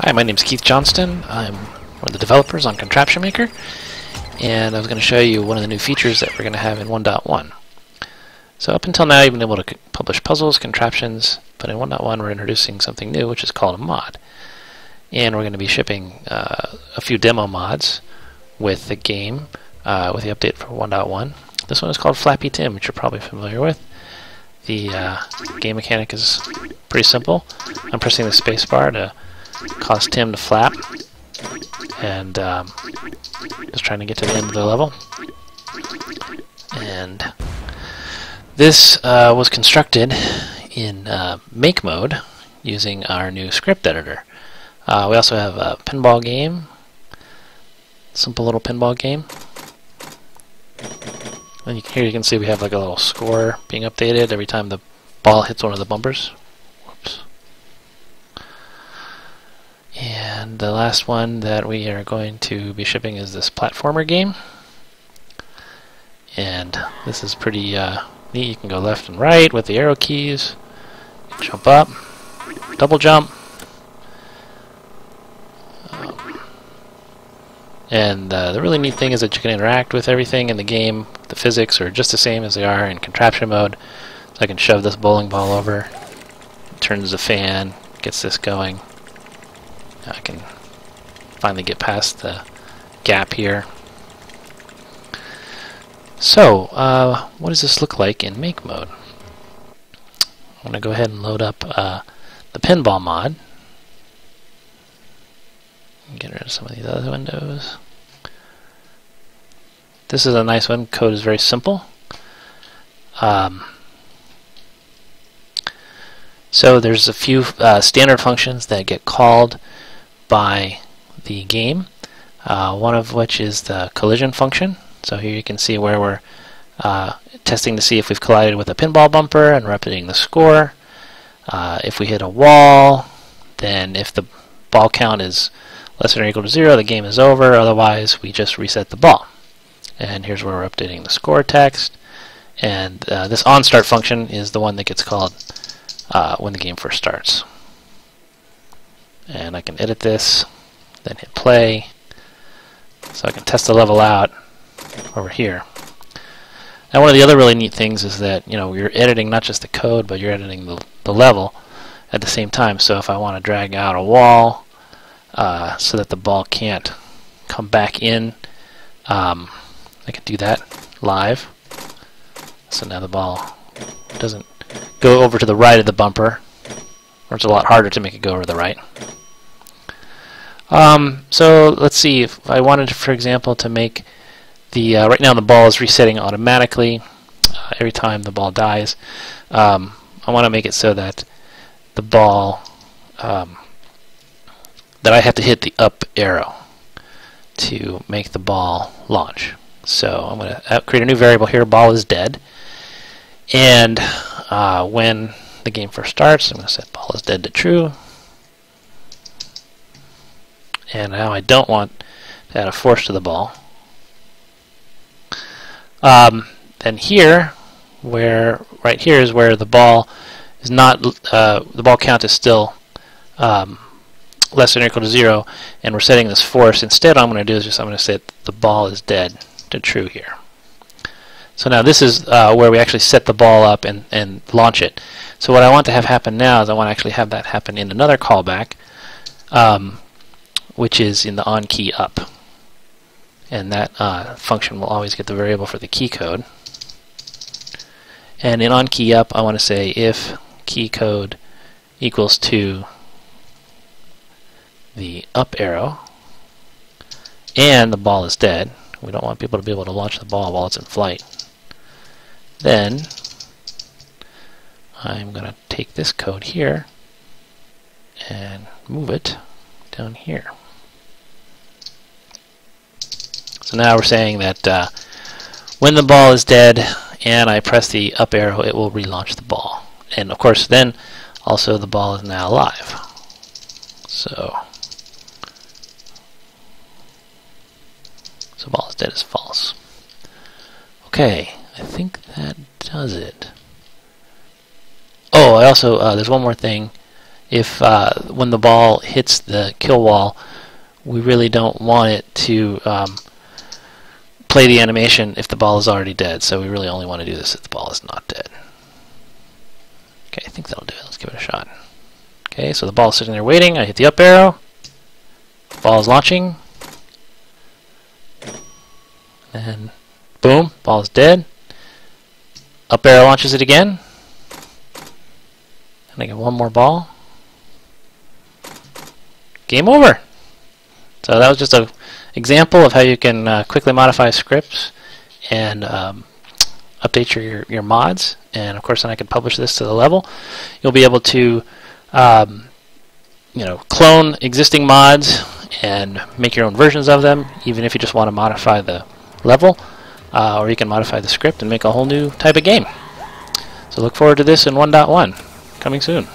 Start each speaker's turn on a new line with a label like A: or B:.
A: Hi, my name is Keith Johnston. I'm one of the developers on Contraption Maker, and I was going to show you one of the new features that we're going to have in 1.1. So up until now, you've been able to publish puzzles, contraptions, but in 1.1 we're introducing something new, which is called a mod. And we're going to be shipping uh, a few demo mods with the game, uh, with the update for 1.1. This one is called Flappy Tim, which you're probably familiar with. The uh, game mechanic is pretty simple. I'm pressing the spacebar to cause Tim to flap. And um, just trying to get to the end of the level. And this uh, was constructed in uh, make mode using our new script editor. Uh, we also have a pinball game, simple little pinball game. And you, here you can see we have like a little score being updated every time the ball hits one of the bumpers. And the last one that we are going to be shipping is this platformer game. And this is pretty uh, neat. You can go left and right with the arrow keys. Jump up, double jump. Um, and uh, the really neat thing is that you can interact with everything in the game. The physics are just the same as they are in contraption mode. So I can shove this bowling ball over, turns the fan, gets this going. I can finally get past the gap here. So, uh, what does this look like in make mode? I'm going to go ahead and load up uh, the pinball mod. Get rid of some of these other windows. This is a nice one. Code is very simple. Um, so there's a few uh, standard functions that get called by the game, uh, one of which is the collision function. So here you can see where we're uh, testing to see if we've collided with a pinball bumper and we're updating the score. Uh, if we hit a wall, then if the ball count is less than or equal to zero, the game is over. Otherwise, we just reset the ball. And here's where we're updating the score text. And uh, this onStart function is the one that gets called uh, when the game first starts and I can edit this then hit play. So I can test the level out over here. Now one of the other really neat things is that you know you're editing not just the code but you're editing the, the level at the same time. So if I want to drag out a wall uh, so that the ball can't come back in um, I can do that live. So now the ball doesn't go over to the right of the bumper or it's a lot harder to make it go over the right um, so let's see if I wanted, for example, to make the uh, right now the ball is resetting automatically uh, every time the ball dies. Um, I want to make it so that the ball um, that I have to hit the up arrow to make the ball launch. So I'm going to uh, create a new variable here. Ball is dead, and uh, when the game first starts, I'm going to set ball is dead to true and now I don't want to add a force to the ball. Um, then here, where right here is where the ball is not uh, the ball count is still um, less than or equal to zero, and we're setting this force. Instead, I'm going to do is just I'm going to set the ball is dead to true here. So now this is uh, where we actually set the ball up and, and launch it. So what I want to have happen now is I want to actually have that happen in another callback. Um, which is in the on key up. And that uh, function will always get the variable for the key code. And in on key up, I want to say if key code equals to the up arrow and the ball is dead. We don't want people to be able to launch the ball while it's in flight. Then I'm going to take this code here and move it down here. So now we're saying that uh, when the ball is dead and I press the up arrow, it will relaunch the ball. And of course, then also the ball is now alive. So, so ball is dead is false. Okay, I think that does it. Oh, I also, uh, there's one more thing if uh, when the ball hits the kill wall, we really don't want it to um, play the animation if the ball is already dead. So we really only want to do this if the ball is not dead. Okay, I think that'll do it. Let's give it a shot. Okay, so the ball is sitting there waiting. I hit the up arrow. Ball is launching. And boom, ball is dead. Up arrow launches it again. And I get one more ball. Game over. So that was just an example of how you can uh, quickly modify scripts and um, update your, your, your mods. And of course, then I can publish this to the level. You'll be able to um, you know, clone existing mods and make your own versions of them, even if you just want to modify the level. Uh, or you can modify the script and make a whole new type of game. So look forward to this in 1.1 coming soon.